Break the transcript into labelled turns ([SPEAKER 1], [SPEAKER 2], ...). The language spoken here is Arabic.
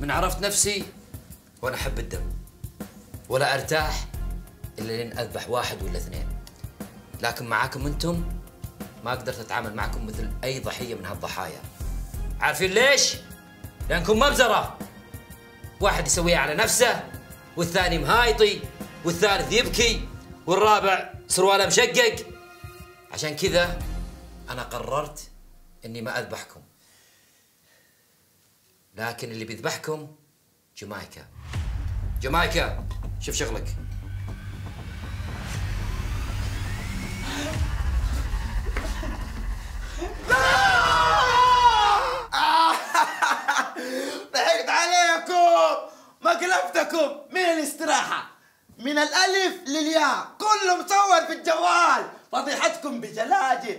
[SPEAKER 1] من عرفت نفسي وأنا أحب الدم ولا أرتاح إلا لين أذبح واحد ولا اثنين. لكن معاكم أنتم ما قدرت أتعامل معكم مثل أي ضحية من هالضحايا. عارفين ليش؟ لأنكم مبزرة. واحد يسويها على نفسه والثاني مهايطي والثالث يبكي والرابع سرواله مشقق. عشان كذا أنا قررت إني ما أذبحكم. لكن اللي بيذبحكم جمايكا جمايكا شوف شغلك.
[SPEAKER 2] ضحكت عليكم مقلبتكم من الاستراحة. من الألف للياء كله مصور في الجوال. فضيحتكم بجلاجل.